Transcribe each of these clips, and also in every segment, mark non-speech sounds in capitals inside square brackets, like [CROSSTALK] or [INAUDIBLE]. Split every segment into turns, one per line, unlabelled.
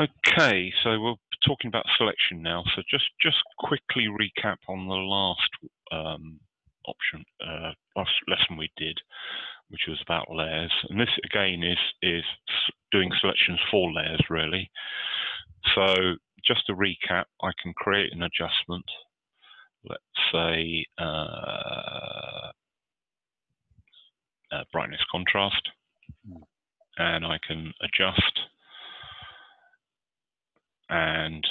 Okay, so we're talking about selection now. So just just quickly recap on the last um, option, uh, last lesson we did, which was about layers. And this again is is doing selections for layers really. So just to recap, I can create an adjustment. Let's say uh, uh, brightness contrast, hmm. and I can adjust and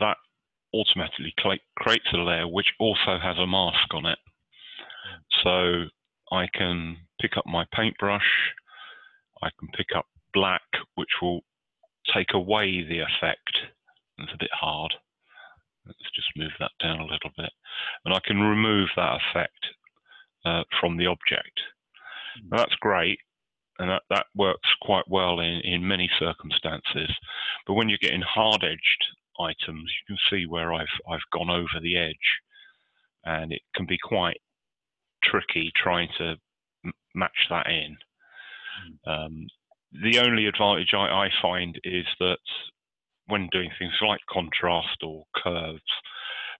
that automatically creates a layer which also has a mask on it. So I can pick up my paintbrush, I can pick up black, which will take away the effect. It's a bit hard. Let's just move that down a little bit. And I can remove that effect uh, from the object. Now that's great and that, that works quite well in, in many circumstances. But when you're getting hard-edged items, you can see where I've I've gone over the edge, and it can be quite tricky trying to match that in. Hmm. Um, the only advantage I, I find is that when doing things like contrast or curves,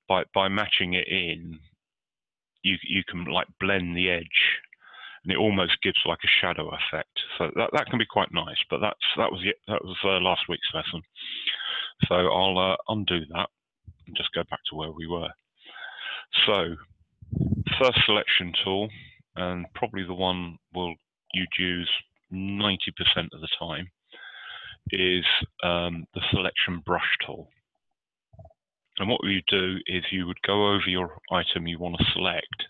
by by matching it in, you you can like blend the edge and it almost gives like a shadow effect. So that, that can be quite nice. But that's that was that was uh, last week's lesson. So I'll uh, undo that and just go back to where we were. So first selection tool, and probably the one we'll you'd use 90% of the time, is um, the selection brush tool. And what you do is you would go over your item you want to select,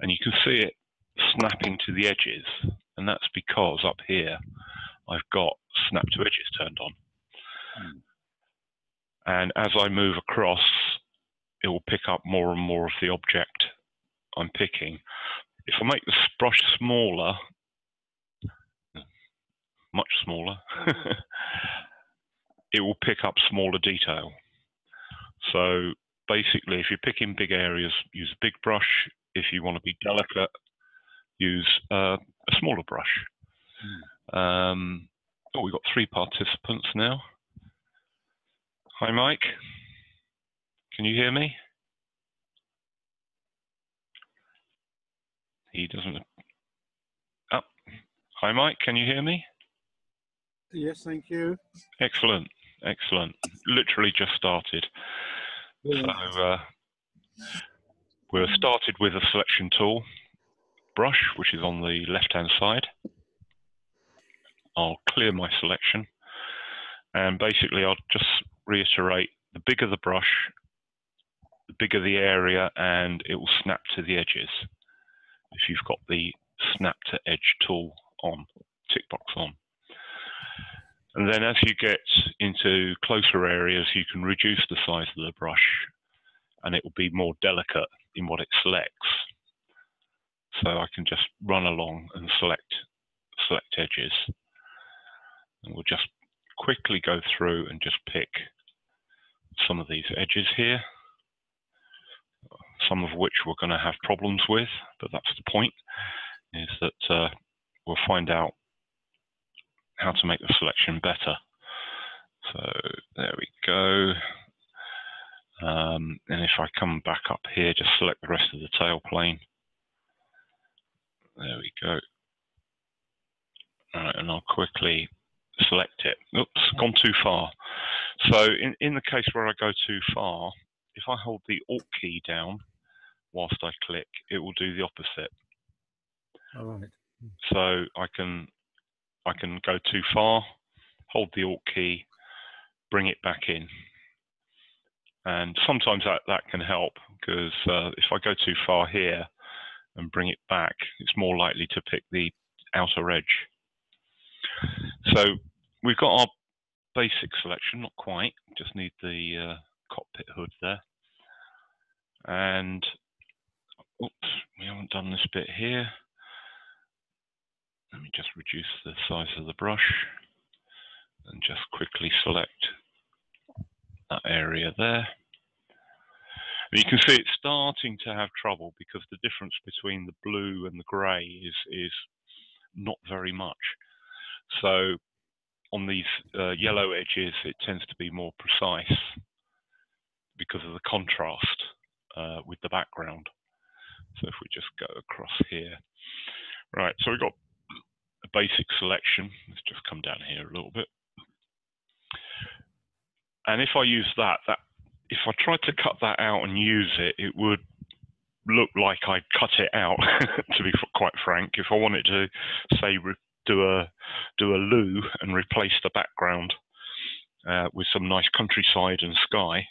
and you can see it snapping to the edges, and that's because up here I've got snap to edges turned on. Hmm. And as I move across, it will pick up more and more of the object I'm picking. If I make the brush smaller, much smaller, [LAUGHS] it will pick up smaller detail. So basically, if you're picking big areas, use a big brush. If you want to be delicate, use uh, a smaller brush. Mm. Um, oh, we've got three participants now. Hi, Mike. Can you hear me? He doesn't. Oh, hi, Mike. Can you hear me?
Yes, thank you.
Excellent, excellent. Literally just started. Yeah. So uh, we're started with a selection tool brush, which is on the left-hand side. I'll clear my selection. And basically, I'll just reiterate, the bigger the brush, the bigger the area, and it will snap to the edges if you've got the snap to edge tool on, tick box on. And then as you get into closer areas, you can reduce the size of the brush and it will be more delicate in what it selects. So I can just run along and select select edges. And we'll just quickly go through and just pick some of these edges here, some of which we're going to have problems with, but that's the point, is that uh, we'll find out how to make the selection better. So there we go. Um, and if I come back up here, just select the rest of the tail plane. There we go. All right, and I'll quickly select it. Oops, gone too far. So in, in the case where I go too far, if I hold the Alt key down whilst I click, it will do the opposite.
All right.
So I can I can go too far, hold the Alt key, bring it back in. And sometimes that, that can help because uh, if I go too far here, and bring it back, it's more likely to pick the outer edge. So we've got our basic selection, not quite, just need the uh, cockpit hood there. And, oops, we haven't done this bit here. Let me just reduce the size of the brush and just quickly select that area there. And you can see it's starting to have trouble because the difference between the blue and the grey is is not very much. So on these uh, yellow edges, it tends to be more precise because of the contrast uh, with the background. So if we just go across here, right, so we've got a basic selection. Let's just come down here a little bit. And if I use that, that if I tried to cut that out and use it, it would look like I'd cut it out, [LAUGHS] to be quite frank. If I wanted to, say, do a do a loo and replace the background uh, with some nice countryside and sky,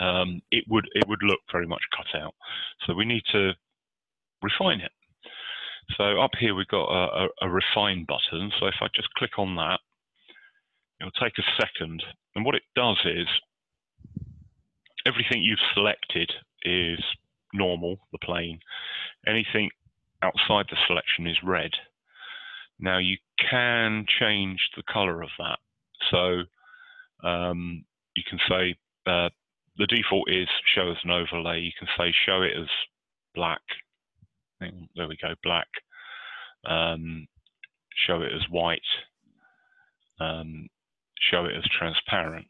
um, it would it would look very much cut out. So we need to refine it. So up here we've got a, a, a refine button. So if I just click on that, it'll take a second. And what it does is everything you've selected is normal, the plane. Anything outside the selection is red. Now you can change the color of that. So um, you can say uh, the default is show as an overlay. You can say show it as black. There we go, black. Um, show it as white. Um, show it as transparent.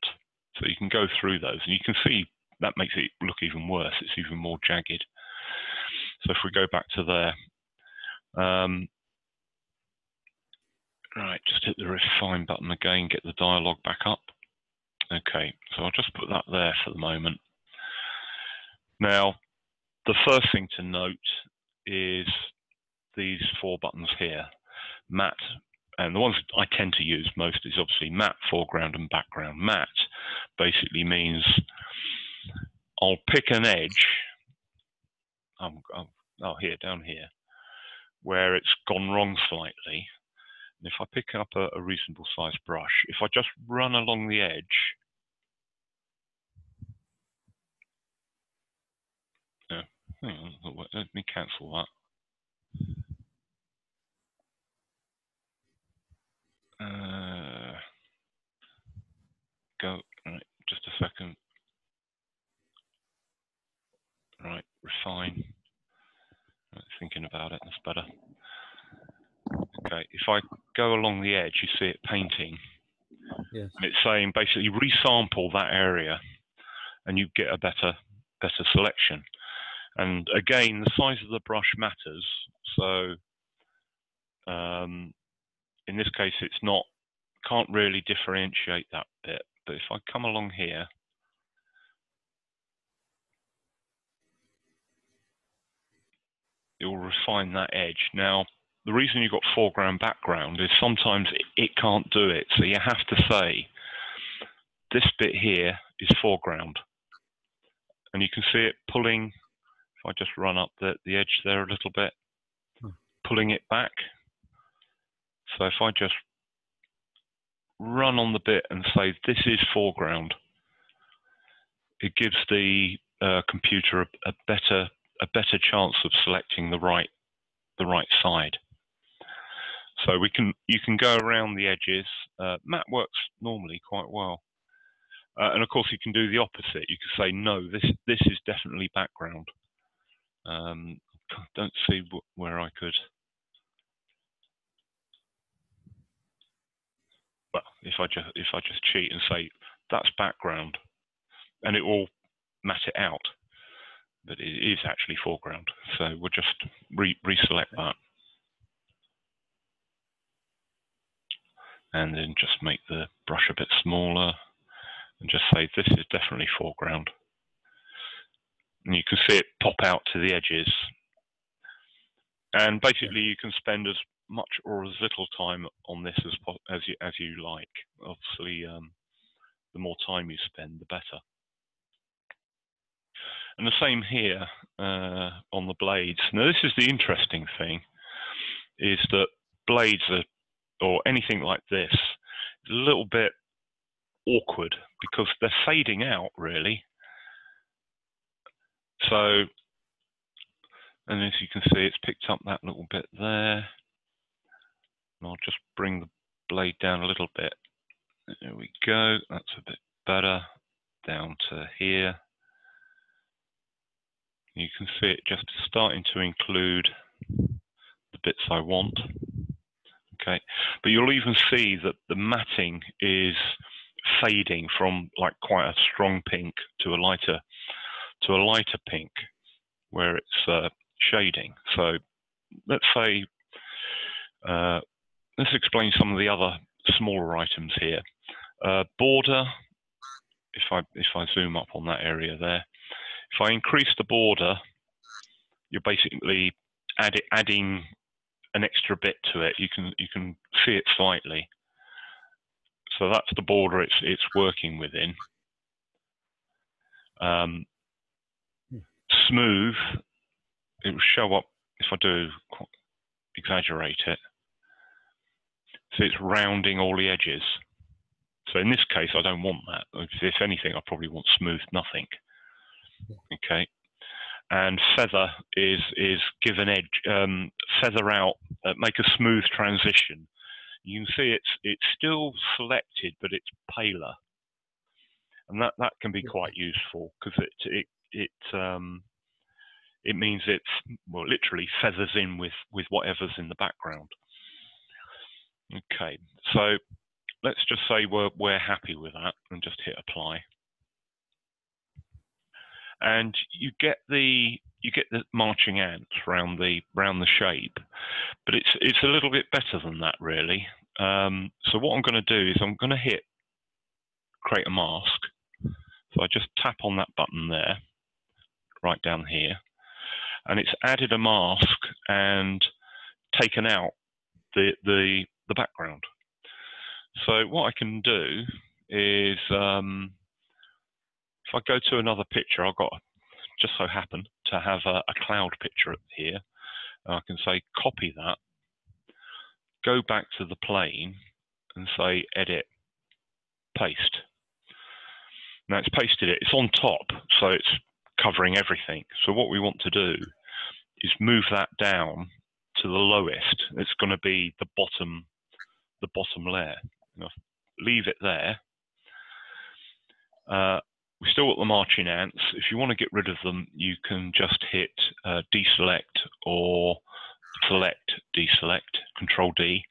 So you can go through those and you can see that makes it look even worse. It's even more jagged. So if we go back to there, um, right, just hit the refine button again, get the dialog back up. Okay, so I'll just put that there for the moment. Now, the first thing to note is these four buttons here, matte, and the ones I tend to use most is obviously matte, foreground, and background. Matte basically means I'll pick an edge, um, um, oh here, down here, where it's gone wrong slightly. And if I pick up a, a reasonable sized brush, if I just run along the edge, yeah, on, let me cancel that. Uh, go, right, just a second. Right, refine. Right, thinking about it, that's better. Okay, if I go along the edge, you see it painting.
Yes.
And it's saying basically resample that area and you get a better better selection. And again, the size of the brush matters. So um, in this case, it's not, can't really differentiate that bit. But if I come along here, it will refine that edge. Now, the reason you've got foreground background is sometimes it can't do it. So you have to say, this bit here is foreground. And you can see it pulling, if I just run up the, the edge there a little bit, hmm. pulling it back. So if I just run on the bit and say, this is foreground, it gives the uh, computer a, a better a better chance of selecting the right the right side. So we can you can go around the edges. Uh, works normally quite well, uh, and of course you can do the opposite. You can say no, this this is definitely background. Um, don't see where I could. Well, if I just if I just cheat and say that's background, and it will matte it out but it is actually foreground. So we'll just re reselect that. And then just make the brush a bit smaller and just say this is definitely foreground. And you can see it pop out to the edges. And basically you can spend as much or as little time on this as as you as you like. Obviously, um, the more time you spend, the better. And the same here uh, on the blades. Now, this is the interesting thing, is that blades are, or anything like this, is a little bit awkward because they're fading out, really. So, and as you can see, it's picked up that little bit there. And I'll just bring the blade down a little bit. There we go. That's a bit better. Down to here. You can see it just starting to include the bits I want. Okay, but you'll even see that the matting is fading from like quite a strong pink to a lighter to a lighter pink where it's uh, shading. So let's say uh, let's explain some of the other smaller items here. Uh, border, if I if I zoom up on that area there, if I increase the border, you're basically add it, adding an extra bit to it. You can you can see it slightly. So that's the border it's it's working within. Um, smooth, it will show up if I do exaggerate it. So it's rounding all the edges. So in this case, I don't want that. If anything, I probably want smooth nothing. Okay. And feather is is give an edge, um, feather out, uh, make a smooth transition. You can see it's it's still selected, but it's paler, and that that can be quite useful because it it it um, it means it's well literally feathers in with with whatever's in the background. Okay, so let's just say we're, we're happy with that and just hit apply. And you get the you get the marching ants around the around the shape, but it's it's a little bit better than that really. Um, so what I'm going to do is I'm going to hit create a mask. So I just tap on that button there, right down here, and it's added a mask and taken out the the the background. So what I can do is, um, if I go to another picture, I've got just so happen to have a, a cloud picture here. I can say copy that, go back to the plane and say edit, paste. Now it's pasted it, it's on top, so it's covering everything. So what we want to do is move that down to the lowest. It's going to be the bottom the bottom layer. leave it there. Uh, we still got the marching ants. If you want to get rid of them, you can just hit uh, deselect or select, deselect, control D.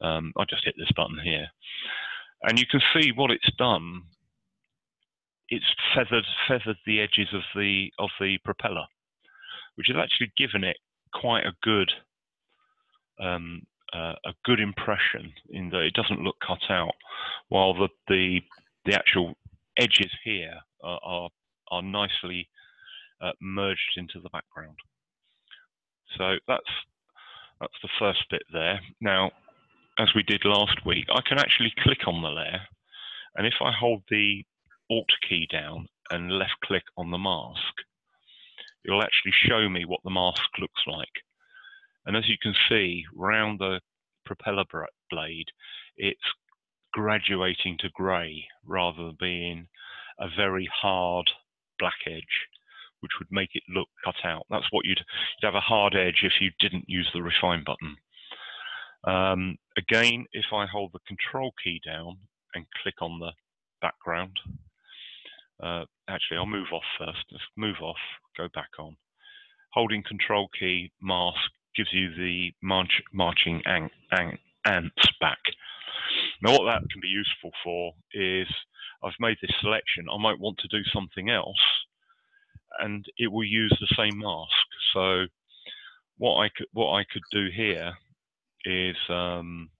Um, I just hit this button here. And you can see what it's done. It's feathered, feathered the edges of the, of the propeller, which has actually given it quite a good um, uh, a good impression in that it doesn't look cut out, while the the, the actual edges here are are, are nicely uh, merged into the background. So that's that's the first bit there. Now, as we did last week, I can actually click on the layer, and if I hold the Alt key down and left click on the mask, it'll actually show me what the mask looks like. And as you can see, round the propeller blade, it's graduating to grey rather than being a very hard black edge, which would make it look cut out. That's what you'd, you'd have a hard edge if you didn't use the refine button. Um, again, if I hold the control key down and click on the background, uh, actually I'll move off first. Let's move off, go back on. Holding control key, mask, gives you the march, marching an, an, ants back. Now, what that can be useful for is I've made this selection. I might want to do something else, and it will use the same mask. So, what I could what I could do here is um,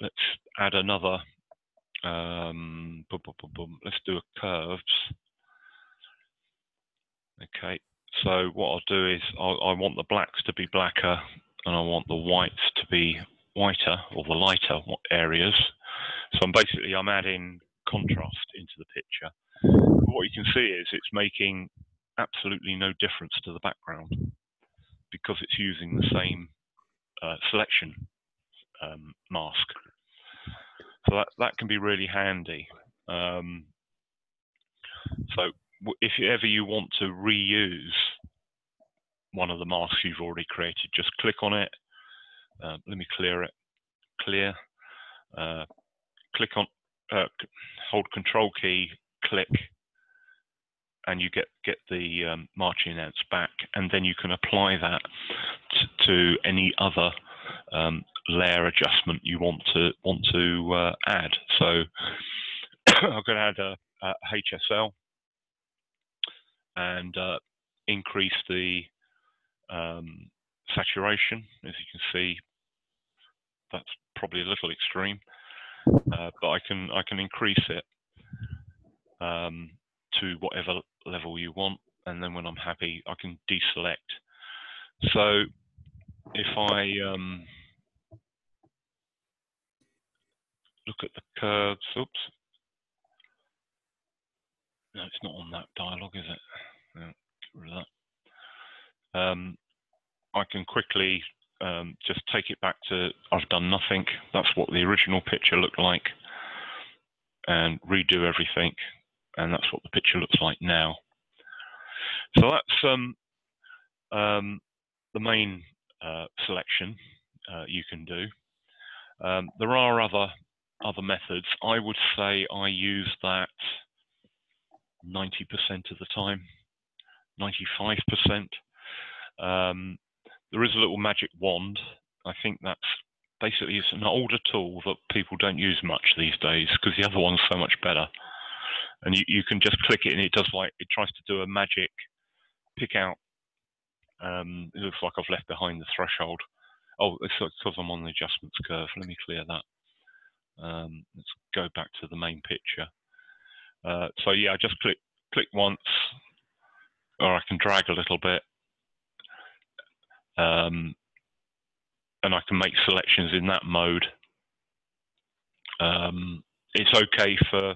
let's add another. Um, boom, boom, boom, let's do a curves. Okay, so what I'll do is I'll, I want the blacks to be blacker and I want the whites to be whiter or the lighter areas. So I'm basically I'm adding contrast into the picture. What you can see is it's making absolutely no difference to the background because it's using the same uh, selection um, mask. So that, that can be really handy. Um, so if ever you want to reuse one of the masks you've already created, just click on it. Uh, let me clear it. Clear. Uh, click on, uh, hold Control key, click, and you get get the um, marching ants back, and then you can apply that to any other um, layer adjustment you want to want to uh, add. So [COUGHS] I'm going to add a, a HSL and uh, increase the um, saturation. As you can see, that's probably a little extreme, uh, but I can I can increase it um, to whatever level you want, and then when I'm happy, I can deselect. So if I um, look at the curves, oops, no, it's not on that dialog, is it? No, get rid of that. Um, I can quickly um, just take it back to I've done nothing. That's what the original picture looked like, and redo everything, and that's what the picture looks like now. So that's um, um, the main uh, selection uh, you can do. Um, there are other other methods. I would say I use that 90% of the time, 95%. Um, there is a little magic wand. I think that's basically it's an older tool that people don't use much these days because the other one's so much better. And you, you can just click it and it does like it tries to do a magic pick out. Um, it looks like I've left behind the threshold. Oh, it's because I'm on the adjustments curve. Let me clear that. Um, let's go back to the main picture. Uh, so yeah, I just click click once, or I can drag a little bit, um, and I can make selections in that mode. Um, it's okay for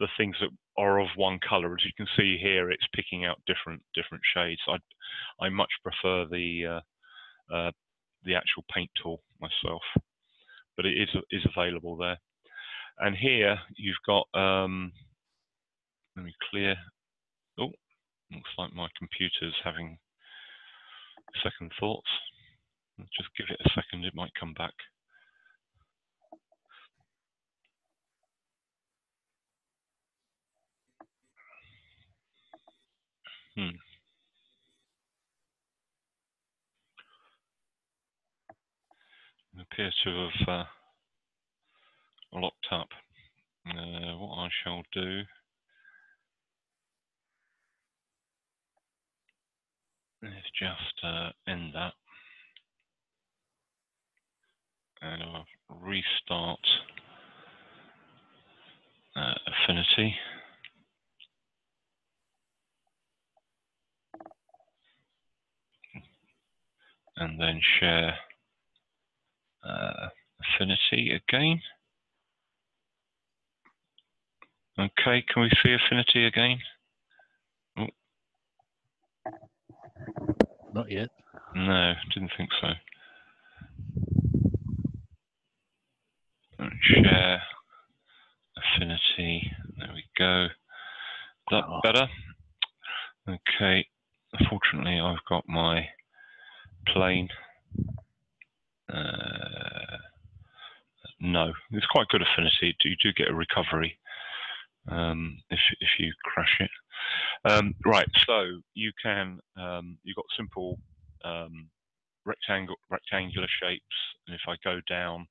the things that are of one color. As you can see here, it's picking out different different shades. I I much prefer the uh, uh, the actual paint tool myself, but it is is available there. And here you've got. Um, let me clear. Oh, looks like my computer's having second thoughts. Just give it a second, it might come back. Hmm. It appears to have uh, locked up. Uh, what I shall do Let's just uh, end that. And I'll restart uh, Affinity. And then share uh, Affinity again. Okay, can we see Affinity again?
Not yet.
No, didn't think so. Share affinity. There we go. Is that oh. better? Okay. Fortunately, I've got my plane. Uh, no, it's quite good affinity. Do you do get a recovery um, if if you crash it. Um, right, so you can um, you've got simple um, rectangle rectangular shapes, and if I go down,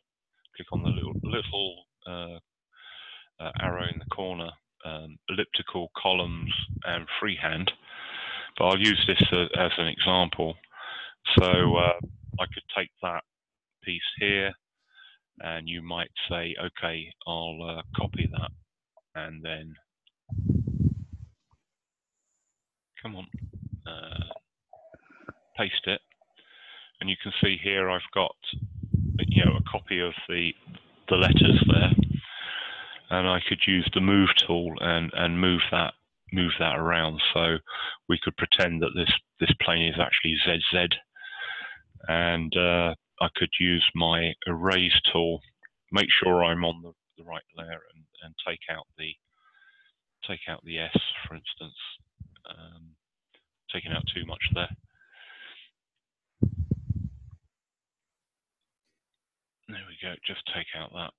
click on the little little uh, uh, arrow in the corner, um, elliptical columns and freehand. But I'll use this uh, as an example. So uh, I could take that piece here, and you might say, okay, I'll uh, copy that and then come on, uh, paste it, and you can see here I've got you know a copy of the the letters there, and I could use the move tool and and move that move that around. So we could pretend that this this plane is actually ZZ, and uh, I could use my erase tool, make sure I'm on the, the right layer, and, and take out the take out the S, for instance, taking out too much there. There we go, just take out that.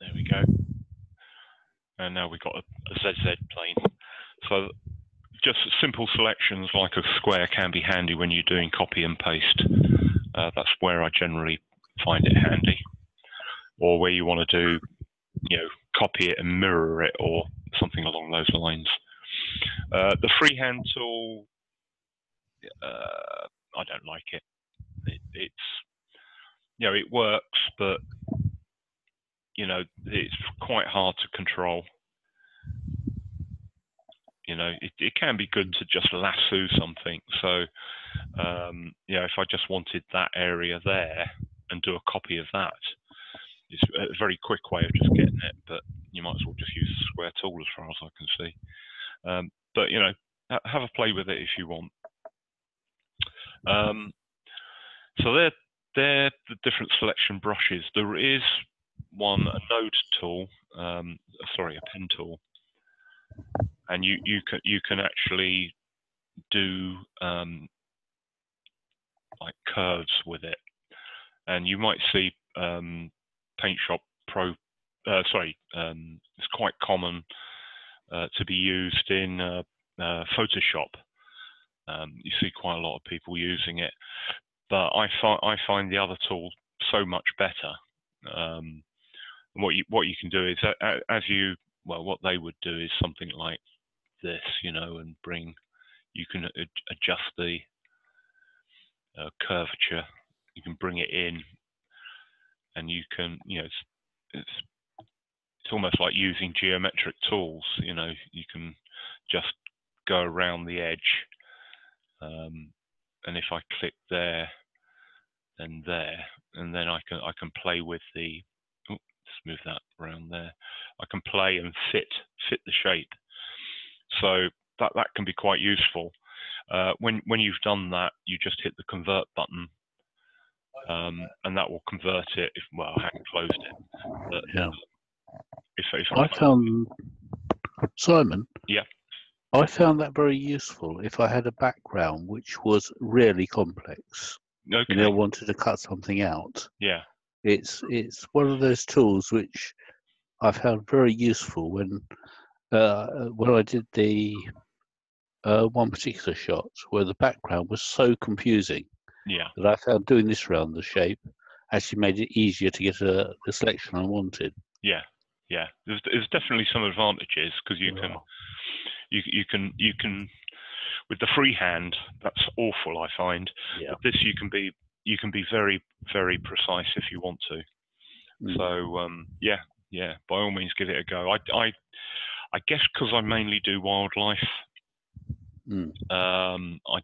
There we go. And now we've got a, a ZZ plane. So just simple selections like a square can be handy when you're doing copy and paste. Uh, that's where I generally find it handy, or where you want to do, you know, copy it and mirror it, or something along those lines. Uh, the freehand tool, uh, I don't like it. it. It's, you know, it works, but you know, it's quite hard to control. You know, it, it can be good to just lasso something. So, um, you know, if I just wanted that area there and do a copy of that, it's a very quick way of just getting it. But you might as well just use a square tool as far as I can see. Um, but you know, have a play with it if you want. Um, so they're they're the different selection brushes. There is one a node tool, um, sorry, a pen tool, and you you can you can actually do um, like curves with it, and you might see um, Paint Shop Pro. Uh, sorry, um, it's quite common to be used in uh, uh, Photoshop. Um, you see quite a lot of people using it, but I find I find the other tool so much better. Um, what you what you can do is as you well, what they would do is something like this, you know, and bring you can adjust the uh, curvature. You can bring it in, and you can, you know, it's, it's it's almost like using geometric tools. You know, you can just go around the edge, um, and if I click there, then there, and then I can I can play with the move that around there. I can play and fit fit the shape. So that that can be quite useful. Uh, when when you've done that, you just hit the convert button, um, and that will convert it. If well, I haven't closed it. But,
yeah. I found Simon.
Yeah.
I found that very useful if I had a background which was really complex.
Okay.
And I wanted to cut something out.
Yeah.
It's it's one of those tools which I found very useful when uh, when I did the uh, one particular shot where the background was so confusing.
Yeah.
That I found doing this around the shape actually made it easier to get a, the selection I wanted.
Yeah, yeah. There's, there's definitely some advantages because you can, you you can you can with the free hand, that's awful I find.
Yeah.
With this you can be you can be very very precise if you want to.
Mm.
So um, yeah, yeah, by all means give it a go. I I, I guess because I mainly do wildlife,
Mm.
um, I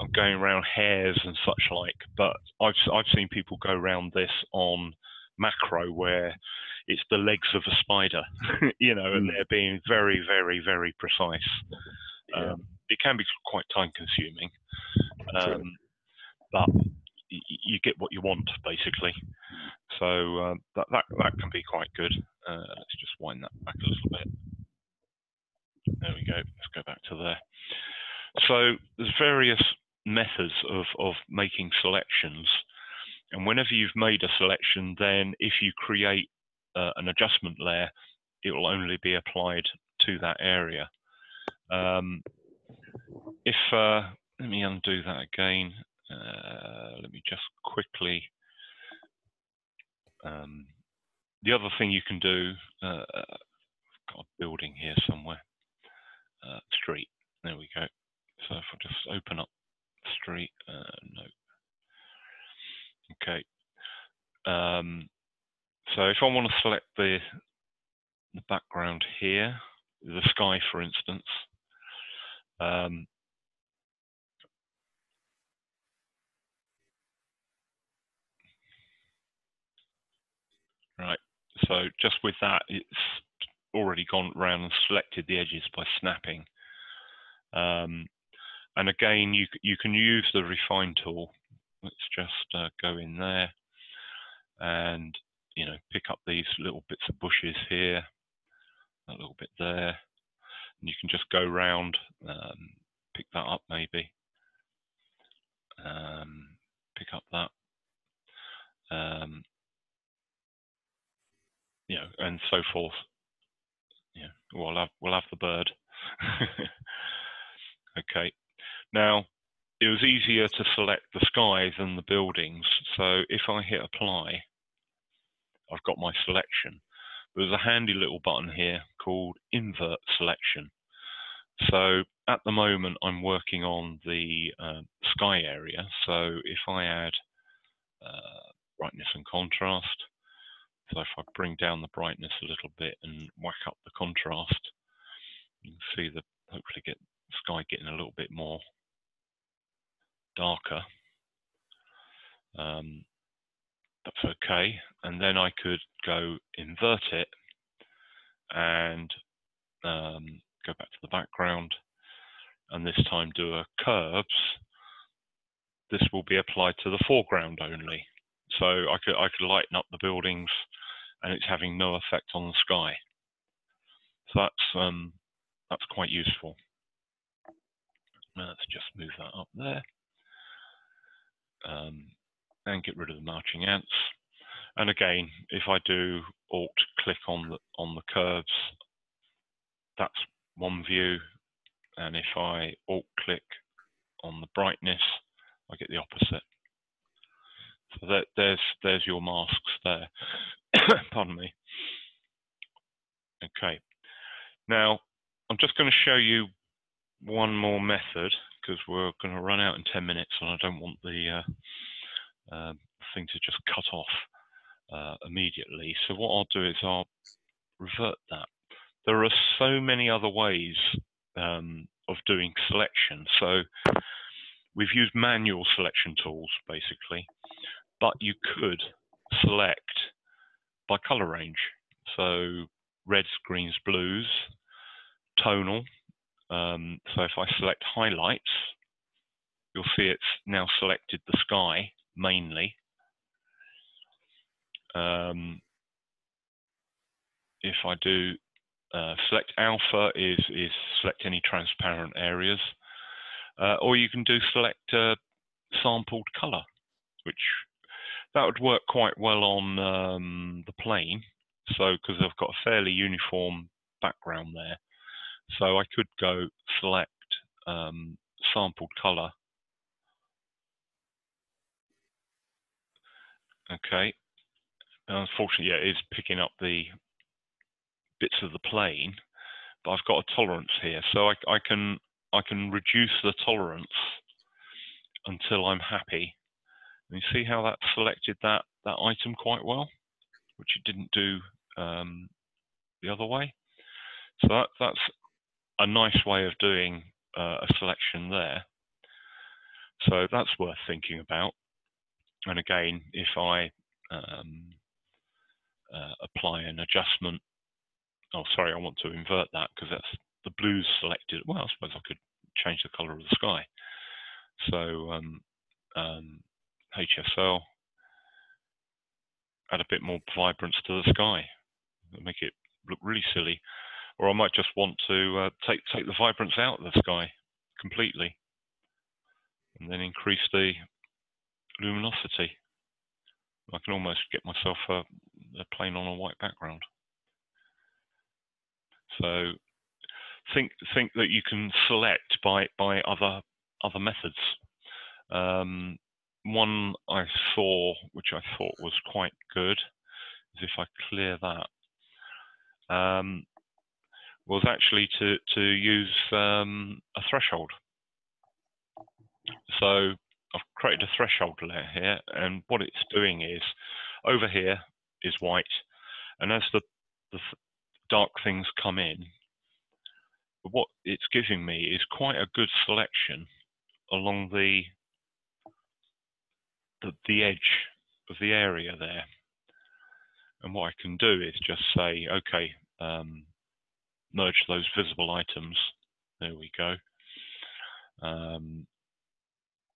I'm going around hares and such like, but I've I've seen people go around this on macro where it's the legs of a spider, [LAUGHS] you know, and
Mm.
they're being very very very precise.
Yeah.
Um, it can be quite time consuming, um, but y- you get what you want basically. So uh, that, that that can be quite good. Uh, let's just wind that back a little bit. There we go. Let's go back to there. So there's various methods of of making selections, and whenever you've made a selection, then if you create uh, an adjustment layer, it will only be applied to that area. Um, if uh, let me undo that again. Uh, let me just quickly. Um, the other thing you can do, uh, I've got a building here somewhere. Uh, street. There we go. So if I just open up street, uh, no. Okay. Um, so if I want to select the the background here, the sky, for instance, um, right. So just with that, it's already gone around and selected the edges by snapping. Um, and again, you you can use the refine tool. Let's just uh, go in there and you know pick up these little bits of bushes here, a little bit there, and you can just go round, um, pick that up maybe, um, pick up that, um, you know, and so forth. Yeah, we'll have we'll have the bird. [LAUGHS] okay, now it was easier to select the sky than the buildings. So if I hit apply, I've got my selection. There's a handy little button here called invert selection. So at the moment, I'm working on the uh, sky area. So if I add uh, brightness and contrast, so if I bring down the brightness a little bit and whack up the contrast, you can see the hopefully get sky getting a little bit more darker. Um, that's okay. And then I could go invert it and um, go back to the background and this time do a curves. This will be applied to the foreground only. So I could I could lighten up the buildings and it's having no effect on the sky. So that's um, that's quite useful. Let's just move that up there um, and get rid of the marching ants. And again, if I do Alt click on the on the curves, that's one view. And if I Alt click on the brightness, I get the opposite. So that, there's there's your masks there. [COUGHS] Pardon me. Okay. Now I'm just going to show you one more method because we're going to run out in 10 minutes and I don't want the uh, uh, thing to just cut off uh, immediately. So what I'll do is I'll revert that. There are so many other ways um, of doing selection. So we've used manual selection tools basically, but you could select by color range. So reds, greens, blues, tonal, um, so if I select highlights, you'll see it's now selected the sky mainly. Um, if I do uh, select alpha is, is select any transparent areas, uh, or you can do select uh, sampled color, which that would work quite well on um, the plane. So because I've got a fairly uniform background there, so I could go select um, sampled color. Okay. Unfortunately, yeah, it is picking up the bits of the plane, but I've got a tolerance here, so I, I can I can reduce the tolerance until I'm happy. And you see how that selected that that item quite well, which it didn't do um, the other way. So that, that's a nice way of doing uh, a selection there. So that's worth thinking about. And again, if I um, uh, apply an adjustment, oh, sorry, I want to invert that because that's the blues selected. Well, I suppose I could change the color of the sky. So um, um, HSL, add a bit more vibrance to the sky, make it look really silly or I might just want to uh, take take the vibrance out of the sky completely, and then increase the luminosity. I can almost get myself a, a plane on a white background. So think think that you can select by by other other methods. Um, one I saw, which I thought was quite good, is if I clear that. Um, was actually to, to use um, a threshold. So I've created a threshold layer here, and what it's doing is, over here is white, and as the, the dark things come in, what it's giving me is quite a good selection along the, the, the edge of the area there. And what I can do is just say, okay, um, merge those visible items. There we go. Um,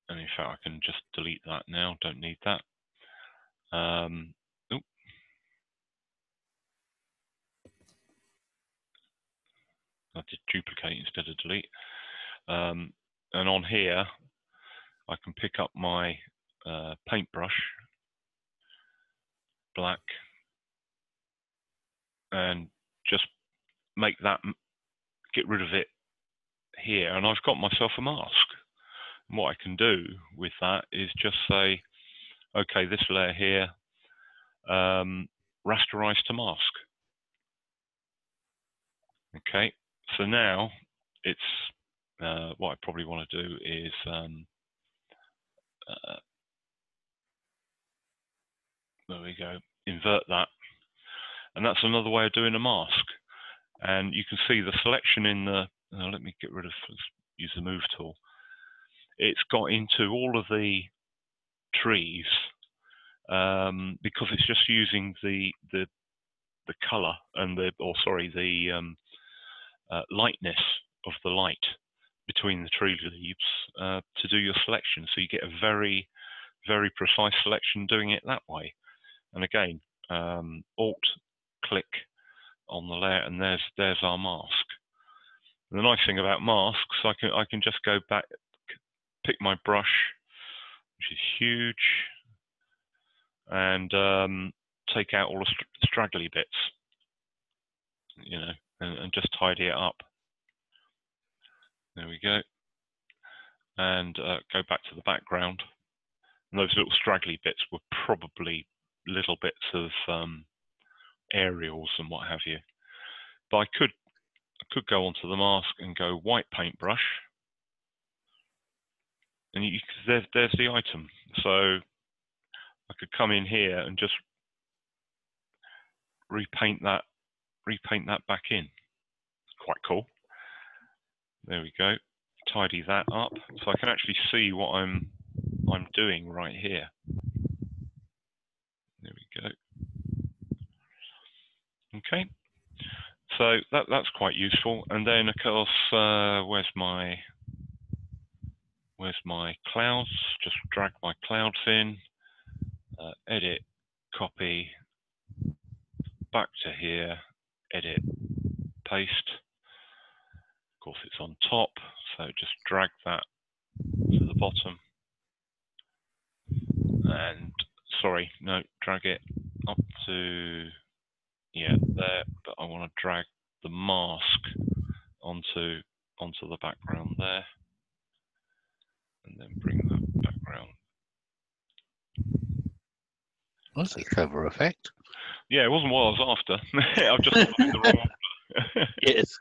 and in fact, I can just delete that now. Don't need that. Um. I did duplicate instead of delete. Um, and on here, I can pick up my uh, paintbrush, black, and just make that, get rid of it here, and I've got myself a mask. And what I can do with that is just say, okay, this layer here, um, rasterize to mask. Okay, so now it's uh, what I probably want to do is um, uh, there we go, invert that. And that's another way of doing a mask. And you can see the selection in the, uh, let me get rid of, use the move tool. It's got into all of the trees um, because it's just using the, the, the color and the, or sorry, the um, uh, lightness of the light between the tree leaves uh, to do your selection. So you get a very, very precise selection doing it that way. And again, um, Alt click on the layer, and there's there's our mask. And the nice thing about masks, I can I can just go back, pick my brush, which is huge, and um, take out all the straggly bits, you know, and, and just tidy it up. There we go. And uh, go back to the background. And those little straggly bits were probably little bits of um, aerials and what have you. But I could I could go onto the mask and go white paintbrush, and you, there's there's the item. So I could come in here and just repaint that repaint that back in. It's quite cool. There we go. Tidy that up so I can actually see what I'm I'm doing right here. There we go. Okay, so that that's quite useful. And then of course, uh, where's my where's my clouds? Just drag my clouds in, uh, edit, copy, back to here, edit, paste. Of course, it's on top, so just drag that to the bottom. And sorry, no, drag it up to yeah there, but I want to drag the mask onto onto the background there, and then bring that background.
That's a clever effect.
Yeah, it wasn't what I was after. [LAUGHS] I've just the wrong order. [LAUGHS]
Yes.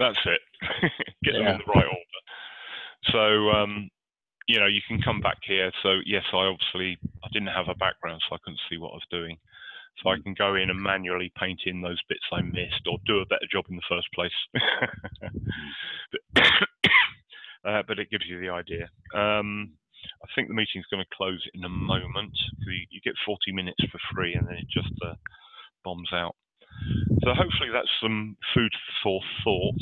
That's it. [LAUGHS] Get them
Yeah.
in the right order. So, um, you know, you can come back here. So, yes, I obviously I didn't have a background, so I couldn't see what I was doing. So I can go in and manually paint in those bits I missed, or do a better job in the first place. but, [LAUGHS] uh, but it gives you the idea. Um, I think the meeting's going to close in a moment. You, you get 40 minutes for free, and then it just uh, bombs out. So hopefully that's some food for thought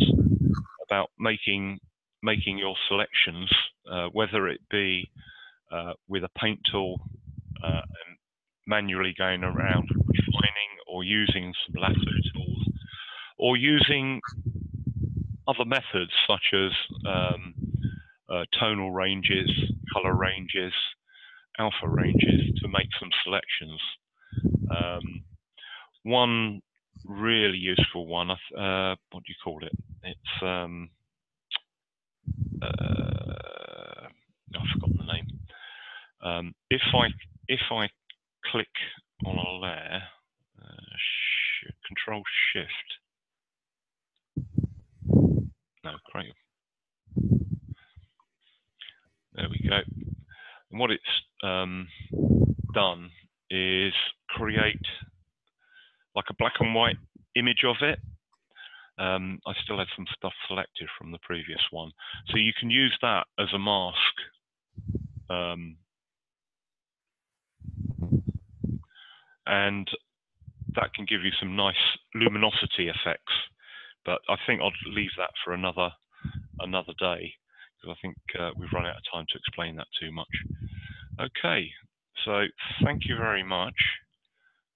about making making your selections, uh, whether it be uh, with a paint tool uh, and manually going around or using some lasso tools, or using other methods such as um, uh, tonal ranges, color ranges, alpha ranges to make some selections. Um, one really useful one. Uh, what do you call it? It's um, uh, I've forgotten the name. Um, if I if I click on a layer, Control Shift. No, great. There we go. And what it's um, done is create like a black and white image of it. Um, I still had some stuff selected from the previous one. So you can use that as a mask. Um, and that can give you some nice luminosity effects. But I think I'll leave that for another another day because I think uh, we've run out of time to explain that too much. Okay, so thank you very much.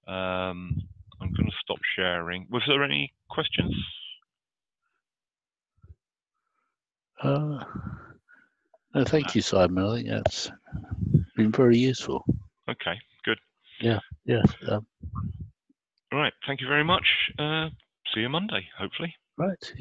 Um, I'm going to stop sharing. Was there any questions?
Uh, no, thank you, Simon. I think that's been very useful.
Okay, good.
Yeah. Um,
All right. Thank you very much. Uh, see you Monday, hopefully.
right.